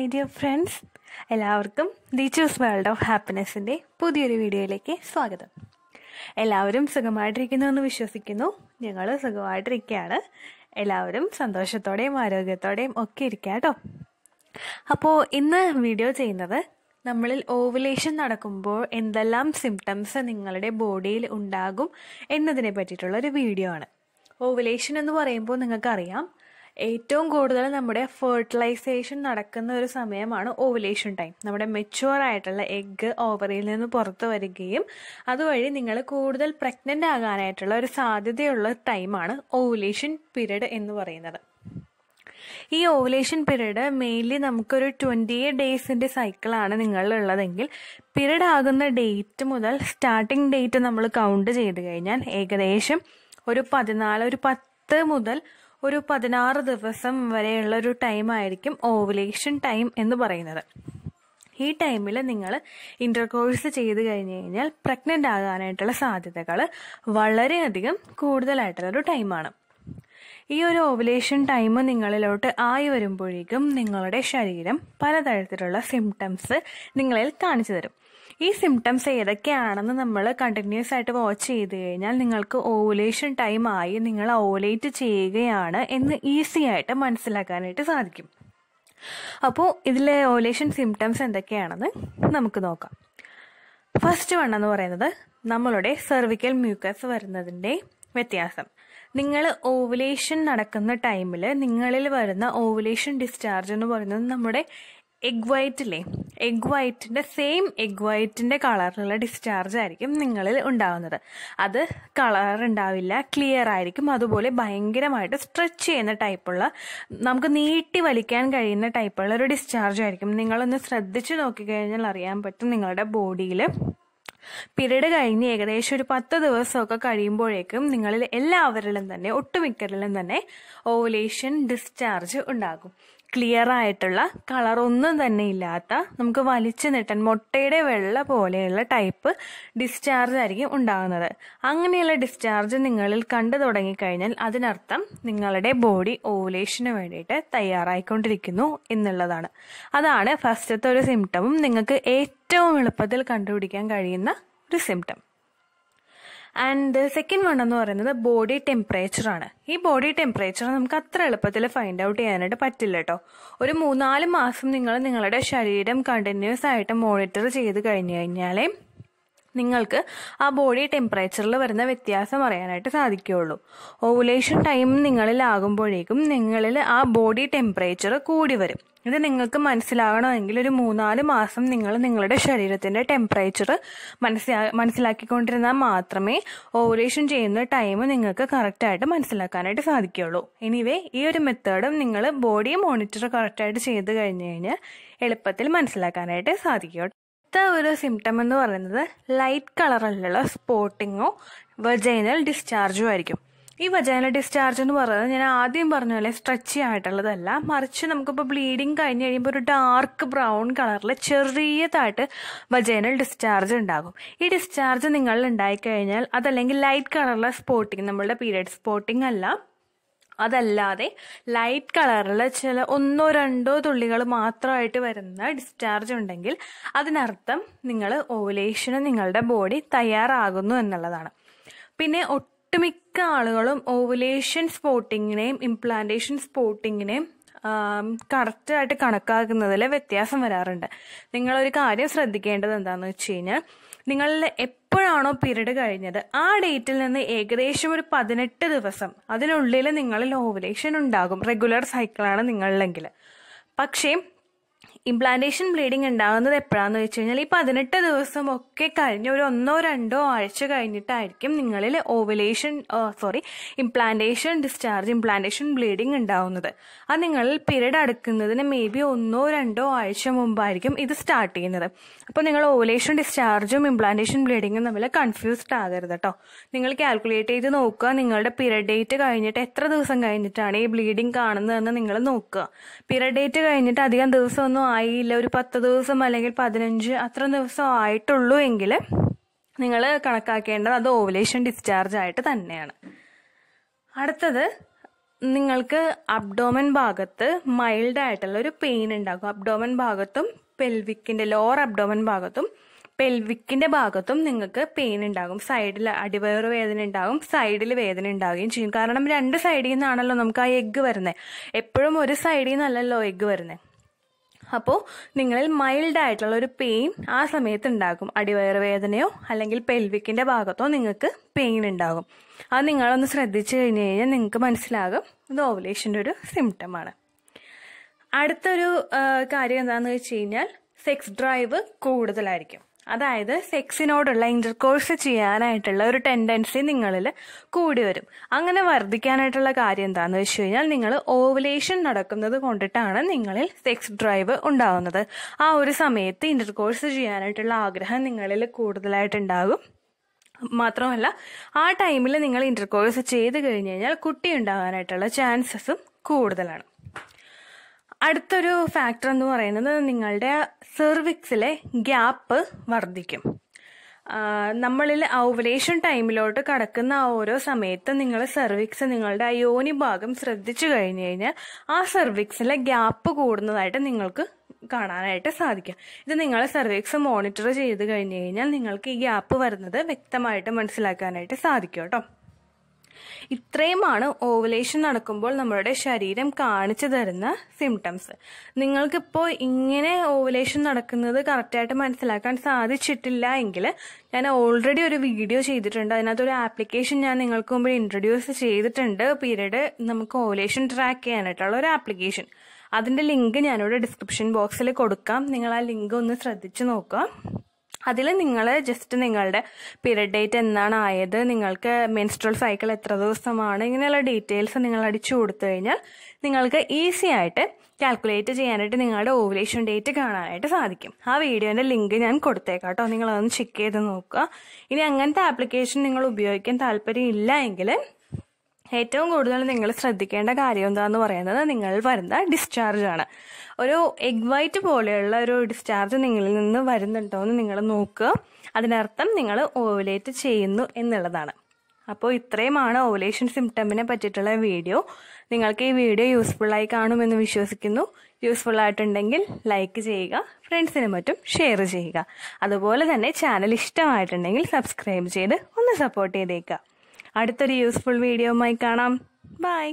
My dear friends എല്ലാവർക്കും the choose world of ഹാപ്പിനെസ്സിന്റെ പുതിയൊരു വീഡിയോയിലേക്ക് സ്വാഗതം. എല്ലാവരും സുഖമായിട്ടിരിക്കുന്നു എന്ന് വിശ്വസിക്കുന്നു. ഞങ്ങൾ സുഖമായിട്ടിരിക്കുകയാണ്. എല്ലാവരും സന്തോഷത്തോടെയും ആരോഗ്യത്തോടെയും ഒക്കെ ഇരിക്കുക കേട്ടോ. അപ്പോൾ ഇന്ന് വീഡിയോ ചെയ്യുന്നത് നമ്മളിൽ ഓവുലേഷൻ നടക്കുമ്പോൾ എന്തെല്ലാം സിംറ്റംസ് നിങ്ങളുടെ ബോഡിയിൽ ഉണ്ടാകും എന്നതിനെ പറ്റിയിട്ടുള്ള ഒരു വീഡിയോ ആണ്. ഓവുലേഷൻ എന്ന് പറയുമ്പോൾ നിങ്ങൾക്കറിയാം ഏറ്റവും കൂടുതൽ നമ്മുടെ ഫെർട്ടിലൈസേഷൻ നടക്കുന്ന ഒരു സമയമാണ് ഓവുലേഷൻ ടൈം നമ്മുടെ മെച്ചുവർ ആയിട്ടുള്ള എഗ്ഗ് ഓവറിയിൽ നിന്ന് പുറത്തു വരികയും അതുവഴി നിങ്ങൾ കൂടുതൽ പ്രഗ്നന്റ് ആകാനായിട്ടുള്ള ഒരു സാധ്യതയുള്ള ടൈമാണ് ഓവുലേഷൻ പീരീഡ് എന്ന് പറയുന്നത്. ഈ ഓവുലേഷൻ പീരീഡ് മെയിൻലി നമുക്കൊരു ട്വന്റി ഡേയ്സിന്റെ സൈക്കിളാണ് നിങ്ങളിലുള്ളതെങ്കിൽ പീരീഡ് ആകുന്ന ഡേറ്റ് മുതൽ സ്റ്റാർട്ടിംഗ് ഡേറ്റ് നമ്മൾ കൗണ്ട് ചെയ്ത് കഴിഞ്ഞാൽ ഏകദേശം ഒരു പതിനാല് ഒരു പത്ത് മുതൽ ഒരു പതിനാറ് ദിവസം വരെയുള്ള ഒരു ടൈം ആയിരിക്കും ഓവുലേഷൻ ടൈം എന്ന് പറയുന്നത്. ഈ ടൈമിൽ നിങ്ങൾ ഇന്റർകോഴ്സ് ചെയ്ത് കഴിഞ്ഞ് കഴിഞ്ഞാൽ പ്രഗ്നന്റ് ആകാനായിട്ടുള്ള സാധ്യതകൾ വളരെയധികം കൂടുതലായിട്ടുള്ളൊരു ടൈമാണ് ഈ ഒരു ഓവുലേഷൻ ടൈം നിങ്ങളിലോട്ട് ആയി വരുമ്പോഴേക്കും നിങ്ങളുടെ ശരീരം പലതരത്തിലുള്ള സിംറ്റംസ് നിങ്ങളിൽ കാണിച്ചു തരും. ഈ സിംറ്റംസ് ഏതൊക്കെയാണെന്ന് നമ്മൾ കണ്ടിന്യൂസ് ആയിട്ട് വാച്ച് ചെയ്ത് കഴിഞ്ഞാൽ നിങ്ങൾക്ക് ഓവുലേഷൻ ടൈം ആയി നിങ്ങൾ ഓവുലേറ്റ് ചെയ്യുകയാണ് എന്ന് ഈസി ആയിട്ട് മനസ്സിലാക്കാനായിട്ട് സാധിക്കും. അപ്പോൾ ഇതിലെ ഓവുലേഷൻ സിംറ്റംസ് എന്തൊക്കെയാണെന്ന് നമുക്ക് നോക്കാം. ഫസ്റ്റ് വൺ എന്ന് പറയുന്നത് നമ്മളുടെ സെർവിക്കൽ മ്യൂക്കസ് വരുന്നതിന്റെ വ്യത്യാസം. നിങ്ങൾ ഓവുലേഷൻ നടക്കുന്ന ടൈമിൽ നിങ്ങളിൽ വരുന്ന ഓവുലേഷൻ ഡിസ്ചാർജ് എന്ന് പറയുന്നത് നമ്മുടെ എഗ് വൈറ്റില്ലേ എഗ് വൈറ്റിന്റെ സെയിം എഗ് വൈറ്റിന്റെ കളറിലുള്ള ഡിസ്ചാർജ് ആയിരിക്കും നിങ്ങളിൽ ഉണ്ടാവുന്നത്. അത് കളർ ഉണ്ടാവില്ല ക്ലിയർ ആയിരിക്കും. അതുപോലെ ഭയങ്കരമായിട്ട് സ്ട്രെച്ച് ചെയ്യുന്ന ടൈപ്പുള്ള നമുക്ക് നീട്ടി വലിക്കാൻ കഴിയുന്ന ടൈപ്പുള്ള ഒരു ഡിസ്ചാർജ് ആയിരിക്കും. നിങ്ങളൊന്ന് ശ്രദ്ധിച്ചു നോക്കിക്കഴിഞ്ഞാൽ അറിയാൻ പറ്റും നിങ്ങളുടെ ബോഡിയിൽ പിരീഡ് കഴിഞ്ഞ് ഏകദേശം ഒരു പത്ത് ദിവസമൊക്കെ കഴിയുമ്പോഴേക്കും നിങ്ങളിൽ എല്ലാവരിലും തന്നെ ഒട്ടുമിക്കരിലും തന്നെ ഓവുലേഷൻ ഡിസ്ചാർജ് ഉണ്ടാകും. ക്ലിയർ ആയിട്ടുള്ള കളറൊന്നും തന്നെ ഇല്ലാത്ത നമുക്ക് വലിച്ചു നീട്ടാൻ മുട്ടയുടെ വെള്ള പോലെയുള്ള ടൈപ്പ് ഡിസ്ചാർജ് ആയിരിക്കും ഉണ്ടാകുന്നത്. അങ്ങനെയുള്ള ഡിസ്ചാർജ് നിങ്ങളിൽ കണ്ടു തുടങ്ങിക്കഴിഞ്ഞാൽ അതിനർത്ഥം നിങ്ങളുടെ ബോഡി ഓവുലേഷന് വേണ്ടിയിട്ട് തയ്യാറായിക്കൊണ്ടിരിക്കുന്നു എന്നുള്ളതാണ്. അതാണ് ഫസ്റ്റത്തെ ഒരു സിംറ്റവും നിങ്ങൾക്ക് ഏറ്റവും എളുപ്പത്തിൽ കണ്ടുപിടിക്കാൻ കഴിയുന്ന ഒരു സിംറ്റം ആൻഡ് സെക്കൻഡ് വൺ എന്ന് പറയുന്നത് ബോഡി ടെമ്പറേച്ചറാണ് ഈ ബോഡി ടെമ്പറേച്ചർ നമുക്ക് അത്ര എളുപ്പത്തിൽ ഫൈൻഡ് ഔട്ട് ചെയ്യാനായിട്ട് പറ്റില്ല കേട്ടോ ഒരു മൂന്നാൽ മാസം നിങ്ങൾ നിങ്ങളുടെ ശരീരം കണ്ടിന്യൂസ് ആയിട്ട് മോണിറ്റർ ചെയ്ത് കഴിഞ്ഞു കഴിഞ്ഞാലേ നിങ്ങൾക്ക് ആ ബോഡി ടെമ്പറേച്ചറിൽ വരുന്ന വ്യത്യാസം അറിയാനായിട്ട് സാധിക്കുകയുള്ളൂ. ഓവുലേഷൻ ടൈം നിങ്ങളിലാകുമ്പോഴേക്കും നിങ്ങളിൽ ആ ബോഡി ടെമ്പറേച്ചർ കൂടി വരും. ഇത് നിങ്ങൾക്ക് മനസ്സിലാകണമെങ്കിൽ ഒരു മൂന്നാൽ മാസം നിങ്ങൾ നിങ്ങളുടെ ശരീരത്തിന്റെ ടെമ്പറേച്ചർ മനസ്സിലാ മനസ്സിലാക്കിക്കൊണ്ടിരുന്നാൽ മാത്രമേ ഓവുലേഷൻ ചെയ്യുന്ന ടൈം നിങ്ങൾക്ക് കറക്റ്റായിട്ട് മനസ്സിലാക്കാനായിട്ട് സാധിക്കുകയുള്ളൂ. എനിവേ ഈ ഒരു മെത്തേഡും നിങ്ങൾ ബോഡി മോണിറ്റർ കറക്റ്റായിട്ട് ചെയ്ത് കഴിഞ്ഞ് കഴിഞ്ഞാൽ എളുപ്പത്തിൽ മനസ്സിലാക്കാനായിട്ട് സാധിക്കും അടുത്ത ഒരു സിംറ്റം എന്ന് പറയുന്നത് ലൈറ്റ് കളറിലുള്ള സ്പോട്ടിങ്ങോ വജൈനൽ ഡിസ്ചാർജോ ആയിരിക്കും. ഈ വജൈനൽ ഡിസ്ചാർജ് എന്ന് പറയുന്നത് ഞാൻ ആദ്യം പറഞ്ഞ പോലെ സ്ട്രെച്ചി ആയിട്ടുള്ളതല്ല. മറിച്ച് നമുക്കിപ്പോൾ ബ്ലീഡിങ് കഴിഞ്ഞ് കഴിയുമ്പോൾ ഒരു ഡാർക്ക് ബ്രൗൺ കളറിൽ ചെറിയതായിട്ട് വജൈനൽ ഡിസ്ചാർജ് ഉണ്ടാകും. ഈ ഡിസ്ചാർജ് നിങ്ങളിൽ ഉണ്ടായിക്കഴിഞ്ഞാൽ അതല്ലെങ്കിൽ ലൈറ്റ് കളറിലെ സ്പോട്ടിങ് നമ്മളുടെ പീരിയഡ് സ്പോട്ടിങ് അല്ല അതല്ലാതെ ലൈറ്റ് കളറിൽ ചില ഒന്നോ രണ്ടോ തുള്ളികൾ മാത്രമായിട്ട് വരുന്ന ഡിസ്ചാർജ് ഉണ്ടെങ്കിൽ അതിനർത്ഥം നിങ്ങൾ ഓവുലേഷന് നിങ്ങളുടെ ബോഡി തയ്യാറാകുന്നു എന്നുള്ളതാണ്. പിന്നെ ഒട്ടുമിക്ക ആളുകളും ഓവുലേഷൻ സ്പോട്ടിങ്ങിനെയും ഇംപ്ലാന്റേഷൻ സ്പോട്ടിങ്ങിനെയും കറക്റ്റായിട്ട് കണക്കാക്കുന്നതിൽ വ്യത്യാസം വരാറുണ്ട്. നിങ്ങളൊരു കാര്യം ശ്രദ്ധിക്കേണ്ടത് എന്താണെന്ന് വെച്ച് കഴിഞ്ഞാൽ നിങ്ങളിൽ എപ്പോഴാണോ പീരീഡ് കഴിഞ്ഞത് ആ ഡേറ്റിൽ നിന്ന് ഏകദേശം ഒരു പതിനെട്ട് ദിവസം അതിനുള്ളിൽ നിങ്ങളിൽ ഓവുലേഷൻ ഉണ്ടാകും. റെഗുലർ സൈക്കിളാണ് നിങ്ങളിലെങ്കിൽ പക്ഷേ ഇംപ്ലാന്റേഷൻ ബ്ലീഡിങ് ഉണ്ടാകുന്നത് എപ്പോഴാന്ന് വെച്ച് കഴിഞ്ഞാൽ ഈ പതിനെട്ട് ദിവസം ഒക്കെ കഴിഞ്ഞ് ഒരു ഒന്നോ രണ്ടോ ആഴ്ച കഴിഞ്ഞിട്ടായിരിക്കും നിങ്ങളിൽ ovulation sorry implantation discharge implantation bleeding ഉണ്ടാവുന്നത്. അത് നിങ്ങളിൽ പീരീഡ് അടുക്കുന്നതിന് മേ ബി ഒന്നോ രണ്ടോ ആഴ്ച മുമ്പായിരിക്കും ഇത് സ്റ്റാർട്ട് ചെയ്യുന്നത്. അപ്പോൾ നിങ്ങൾ ഓവുലേഷൻ ഡിസ്ചാർജും ഇംപ്ലാന്റേഷൻ ബ്ലീഡിങ്ങും തമ്മിൽ കൺഫ്യൂസ്ഡ് ആകരുത് കേട്ടോ നിങ്ങൾ കാൽക്കുലേറ്റ് ചെയ്ത് നോക്കുക നിങ്ങളുടെ പീരീഡ് ഡേറ്റ് കഴിഞ്ഞിട്ട് എത്ര ദിവസം കഴിഞ്ഞിട്ടാണ് ഈ ബ്ലീഡിങ് കാണുന്നതെന്ന് നിങ്ങൾ നോക്കുക. പീരീഡ് ഡേറ്റ് കഴിഞ്ഞിട്ട് അധികം ദിവസമൊന്നും ആയില്ല. ഒരു പത്ത് ദിവസം അല്ലെങ്കിൽ പതിനഞ്ച് അത്ര ദിവസം ആയിട്ടുള്ളൂ എങ്കിൽ നിങ്ങൾ കണക്കാക്കേണ്ടത് അത് ഓവുലേഷൻ ഡിസ്ചാർജ് ആയിട്ട് തന്നെയാണ്. അടുത്തത് നിങ്ങൾക്ക് അബ്ഡോമൻ ഭാഗത്ത് മൈൽഡ് ആയിട്ടുള്ള ഒരു പെയിൻ ഉണ്ടാകും. അബ്ഡോമൻ ഭാഗത്തും പെൽവിക്കിന്റെ ലോവർ അബ്ഡോമൻ ഭാഗത്തും പെൽവിക്കിന്റെ ഭാഗത്തും നിങ്ങൾക്ക് പെയിൻ ഉണ്ടാകും. സൈഡിൽ അടിവയറ് വേദന ഉണ്ടാകും സൈഡിൽ വേദന ഉണ്ടാവുകയും ചെയ്യും. കാരണം രണ്ട് സൈഡിൽ നിന്നാണല്ലോ നമുക്ക് ആ എഗ്ഗ് വരുന്നത് എപ്പോഴും ഒരു സൈഡിൽ നിന്നല്ലല്ലോ എഗ്ഗ് വരുന്നത് അപ്പോൾ നിങ്ങളിൽ മൈൽഡ് ആയിട്ടുള്ള ഒരു പെയിൻ ആ സമയത്ത് ഉണ്ടാകും. അടിവയറ് വേദനയോ അല്ലെങ്കിൽ പെൽവിക്കിന്റെ ഭാഗത്തോ നിങ്ങൾക്ക് പെയിൻ ഉണ്ടാകും. അത് നിങ്ങളൊന്ന് ശ്രദ്ധിച്ചു കഴിഞ്ഞ് കഴിഞ്ഞാൽ നിങ്ങൾക്ക് മനസ്സിലാകും. ഇത് ഓവുലേഷന്റെ ഒരു സിംറ്റമാണ് അടുത്തൊരു കാര്യം എന്താണെന്ന് വെച്ച് കഴിഞ്ഞാൽ സെക്സ് ഡ്രൈവ് കൂടുതലായിരിക്കും. അതായത് സെക്സിനോടുള്ള ഇന്റർകോഴ്സ് ചെയ്യാനായിട്ടുള്ള ഒരു ടെൻഡൻസി നിങ്ങളിൽ കൂടി വരും. അങ്ങനെ വർദ്ധിക്കാനായിട്ടുള്ള കാര്യം എന്താണെന്ന് വെച്ച് കഴിഞ്ഞാൽ നിങ്ങൾ ഓവുലേഷൻ നടക്കുന്നത് കൊണ്ടിട്ടാണ് നിങ്ങളിൽ സെക്സ് ഡ്രൈവ് ഉണ്ടാവുന്നത്. ആ ഒരു സമയത്ത് ഇന്റർകോഴ്സ് ചെയ്യാനായിട്ടുള്ള ആഗ്രഹം നിങ്ങളിൽ കൂടുതലായിട്ടുണ്ടാകും. മാത്രമല്ല ആ ടൈമിൽ നിങ്ങൾ ഇന്റർകോഴ്സ് ചെയ്ത് കഴിഞ്ഞ് കഴിഞ്ഞാൽ കുട്ടി ഉണ്ടാകാനായിട്ടുള്ള ചാൻസസും കൂടുതലാണ്. അടുത്തൊരു ഫാക്ടർ എന്ന് പറയുന്നത് നിങ്ങളുടെ സെർവിക്സിലെ ഗ്യാപ്പ് വർദ്ധിക്കും. നമ്മളിൽ ഔവലേഷൻ ടൈമിലോട്ട് കടക്കുന്ന ഓരോ സമയത്ത് നിങ്ങൾ സെർവിക്സ് നിങ്ങളുടെ അയോനി യോനി ഭാഗം ശ്രദ്ധിച്ചു കഴിഞ്ഞു കഴിഞ്ഞാൽ ആ സെർവിക്സിലെ ഗ്യാപ്പ് കൂടുന്നതായിട്ട് നിങ്ങൾക്ക് കാണാനായിട്ട് സാധിക്കും. ഇത് നിങ്ങൾ സെർവിക്സ് മോണിറ്റർ ചെയ്ത് കഴിഞ്ഞു കഴിഞ്ഞാൽ നിങ്ങൾക്ക് ഈ ഗ്യാപ്പ് വരുന്നത് വ്യക്തമായിട്ട് മനസ്സിലാക്കാനായിട്ട് സാധിക്കും കേട്ടോ. ഇത്രയുമാണ് ഓവുലേഷൻ നടക്കുമ്പോൾ നമ്മുടെ ശരീരം കാണിച്ചു തരുന്ന സിംറ്റംസ് നിങ്ങൾക്കിപ്പോൾ ഇങ്ങനെ ഓവുലേഷൻ നടക്കുന്നത് കറക്റ്റായിട്ട് മനസ്സിലാക്കാൻ സാധിച്ചിട്ടില്ല എങ്കിൽ ഞാൻ ഓൾറെഡി ഒരു വീഡിയോ ചെയ്തിട്ടുണ്ട്. അതിനകത്ത് ഒരു ആപ്ലിക്കേഷൻ ഞാൻ നിങ്ങൾക്ക് മുമ്പ് ഇൻട്രൊഡ്യൂസ് ചെയ്തിട്ടുണ്ട്. പീരീഡ് നമുക്ക് ഓവുലേഷൻ ട്രാക്ക് ചെയ്യാനായിട്ടുള്ള ഒരു ആപ്ലിക്കേഷൻ അതിന്റെ ലിങ്ക് ഞാനിവിടെ ഡിസ്ക്രിപ്ഷൻ ബോക്സിൽ കൊടുക്കാം. നിങ്ങൾ ആ ലിങ്ക് ഒന്ന് ശ്രദ്ധിച്ചു നോക്കുക. അതിൽ നിങ്ങൾ ജസ്റ്റ് നിങ്ങളുടെ പീരിയഡ് ഡേറ്റ് എന്നാണ് ആയത്. നിങ്ങൾക്ക് മെൻസ്ട്രൽ സൈക്കിൾ എത്ര ദിവസമാണ്? ഇങ്ങനെയുള്ള ഡീറ്റെയിൽസ് നിങ്ങൾ അടിച്ചു കൊടുത്തു കഴിഞ്ഞാൽ നിങ്ങൾക്ക് ഈസി ആയിട്ട് കാൽക്കുലേറ്റ് ചെയ്യാനായിട്ട് നിങ്ങളുടെ ഓവുലേഷൻ ഡേറ്റ് കാണാനായിട്ട് സാധിക്കും. ആ വീഡിയോന്റെ ലിങ്ക് ഞാൻ കൊടുത്തേക്കാം കേട്ടോ നിങ്ങൾ അതൊന്ന് ചെക്ക് ചെയ്ത് നോക്കുക. ഇനി അങ്ങനത്തെ ആപ്ലിക്കേഷൻ നിങ്ങൾ ഉപയോഗിക്കാൻ താല്പര്യം ഇല്ല എങ്കിൽ ഏറ്റവും കൂടുതൽ നിങ്ങൾ ശ്രദ്ധിക്കേണ്ട കാര്യം എന്താന്ന് പറയുന്നത് നിങ്ങൾ വരുന്ന ഡിസ്ചാർജ് ആണ്. ഒരു എഗ് വൈറ്റ് പോലെയുള്ള ഒരു ഡിസ്ചാർജ് നിങ്ങളിൽ നിന്ന് വരുന്നുണ്ടോ എന്ന് നിങ്ങൾ നോക്കുക. അതിനർത്ഥം നിങ്ങൾ ഓവലേറ്റ് ചെയ്യുന്നു എന്നുള്ളതാണ്. അപ്പോൾ ഇത്രയുമാണ് ഓവലേഷൻ സിംറ്റമിനെ പറ്റിയിട്ടുള്ള വീഡിയോ നിങ്ങൾക്ക് ഈ വീഡിയോ യൂസ്ഫുള്ളായി കാണുമെന്ന് വിശ്വസിക്കുന്നു. യൂസ്ഫുൾ ആയിട്ടുണ്ടെങ്കിൽ ലൈക്ക് ചെയ്യുക ഫ്രണ്ട്സിനും മറ്റും ഷെയർ ചെയ്യുക. അതുപോലെ തന്നെ ചാനൽ ഇഷ്ടമായിട്ടുണ്ടെങ്കിൽ സബ്സ്ക്രൈബ് ചെയ്ത് ഒന്ന് സപ്പോർട്ട് ചെയ്തേക്കുക. അടുത്തൊരു യൂസ്ഫുൾ വീഡിയോയുമായി കാണാം. ബൈ